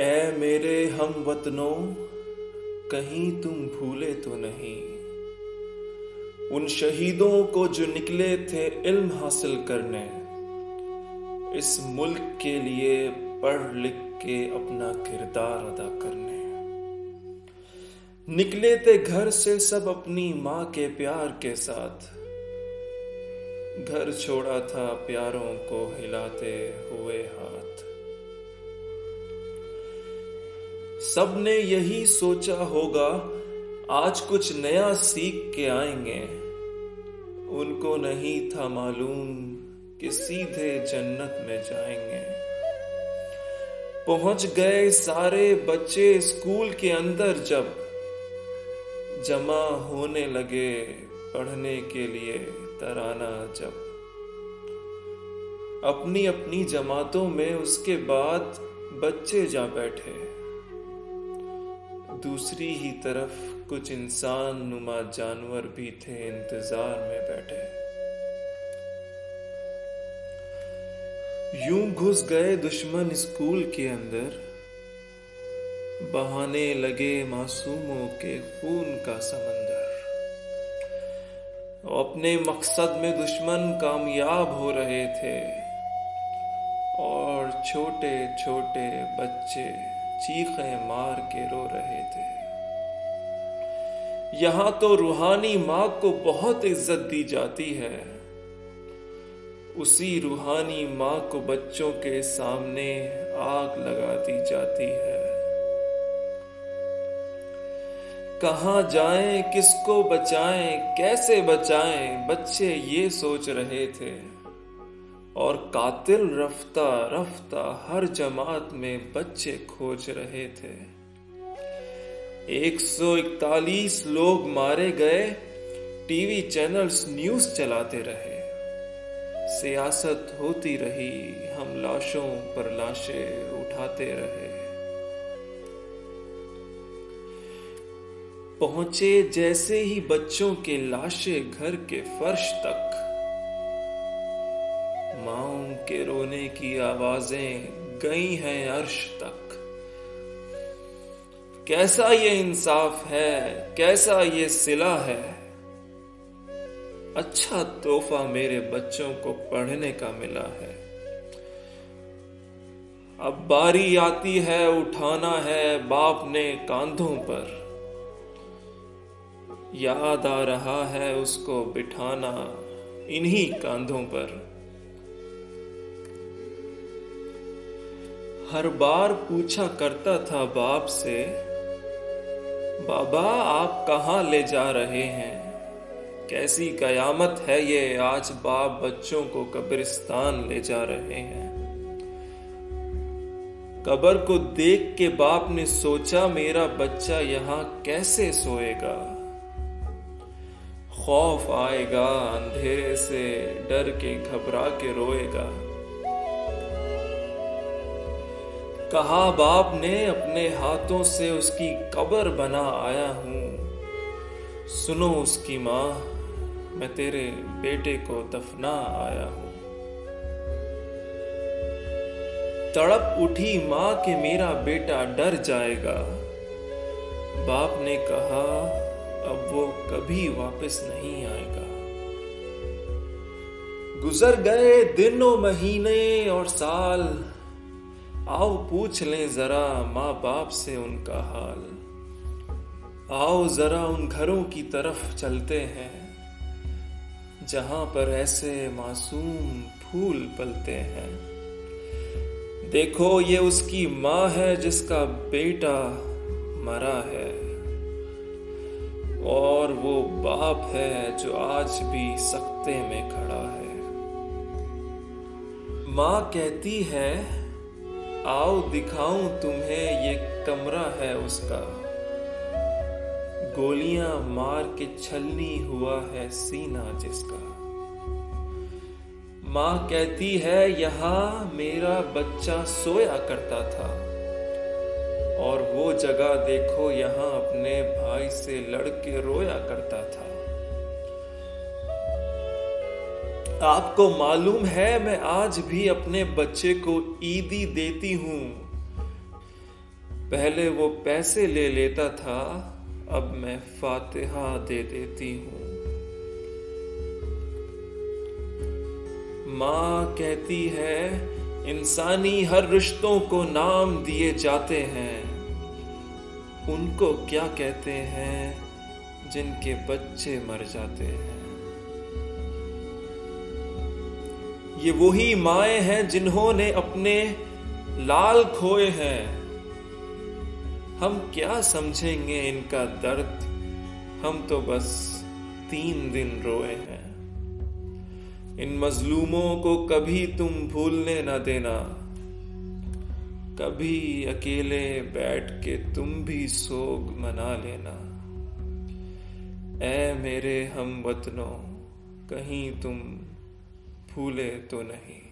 ए मेरे हम वतनों, कहीं तुम भूले तो नहीं। उन शहीदों को जो निकले थे इल्म हासिल करने, इस मुल्क के लिए पढ़ लिख के अपना किरदार अदा करने। निकले थे घर से सब अपनी माँ के प्यार के साथ। घर छोड़ा था प्यारों को, हिलाते हुए हाथ। सबने यही सोचा होगा, आज कुछ नया सीख के आएँगे। उनको नहीं था मालूम कि सीधे जन्नत में जाएँगे। पहुँच गए सारे बच्चे स्कूल के अंदर जब जमा होने लगे पढ़ने के लिए तराना जब। अपनी अपनी जमातों में उसके बाद बच्चे जा बैठे। दूसरी ही तरफ़ कुछ इंसान नुमा जानवर भी थे इंतज़ार में बैठे। यूँ घुस गए दुश्मन स्कूल के अंदर। बहाने लगे मासूमों के खून का समंदर। अपने मकसद में दुश्मन कामयाब हो रहे थे। और छोटे छोटे बच्चे चीखें मार के रो रहे थे। यहाँ तो रूहानी माँ को बहुत इज़्ज़त दी जाती है। उसी रूहानी माँ को बच्चों के सामने आग लगा दी जाती है। कहा जाएँ, किसको बचाएँ, कैसे बचाएँ, बच्चे ये सोच रहे थे। और कातिल रफ्ता रफ्ता हर जमात में बच्चे खोज रहे थे। 141 लोग मारे गए, टीवी चैनल्स न्यूज़ चलाते रहे। सियासत होती रही, हम लाशों पर लाशें उठाते रहे। पहुँचे जैसे ही बच्चों के लाशें घर के फर्श तक माओ के रोने की आवाज़ें गई हैं अर्श तक। कैसा ये इंसाफ है? कैसा ये सिला है? अच्छा तोहफा मेरे बच्चों को पढ़ने का मिला है। अब बारी आती है, उठाना है बाप ने कांधों पर। याद आ रहा है उसको बिठाना इन्हीं कांधों पर। हर बार पूछा करता था बाप से, बाबा, आप कहाँ ले जा रहे हैं? कैसी कयामत है ये? आज बाप बच्चों को कब्रिस्तान ले जा रहे हैं। कबर को देख के बाप ने सोचा, मेरा बच्चा यहाँ कैसे सोएगा? खौफ आएगा, अंधेरे से डर के घबरा के रोएगा। कहा, बाप ने अपने हाथों से उसकी कबर बना आया हूँ। सुनो उसकी माँ, मैं तेरे बेटे को दफना आया हूँ। तड़प उठी माँ के मेरा बेटा डर जाएगा। बाप ने कहा, अब वो कभी वापस नहीं आएगा। गुजर गए दिनों, महीने और साल। आओ पूछ लें जरा माँ बाप से उनका हाल। आओ जरा उन घरों की तरफ़ चलते हैं, जहाँ पर ऐसे मासूम फूल पलते हैं। देखो, ये उसकी माँ है जिसका बेटा मरा है, और वो बाप है जो आज भी सख्ते में खड़ा है। माँ कहती है आओ दिखाऊँ तुम्हें ये कमरा है उसका। गोलियाँ मार के छलनी हुआ है सीना जिसका। माँ कहती है, यहाँ मेरा बच्चा सोया करता था। और वो जगह देखो, यहाँ अपने भाई से लड़के रोया करता था आपको मालूम है, मैं आज भी अपने बच्चे को ईदी देती हूँ। पहले वो पैसे ले लेता था, अब मैं फातिहा दे देती हूँ। माँ कहती है, इंसानी हर रिश्तों को नाम दिए जाते हैं। उनको क्या कहते हैं, जिनके बच्चे मर जाते हैं। ये वही माए हैं जिन्होंने अपने लाल खोए हैं। हम क्या समझेंगे इनका दर्द? हम तो बस तीन दिन रोए हैं। इन मजलूमों को कभी तुम भूलने न देना। कभी अकेले बैठ के तुम भी सोग मना लेना। ऐ मेरे हम वतनों, कहीं तुम भूले तो नहीं।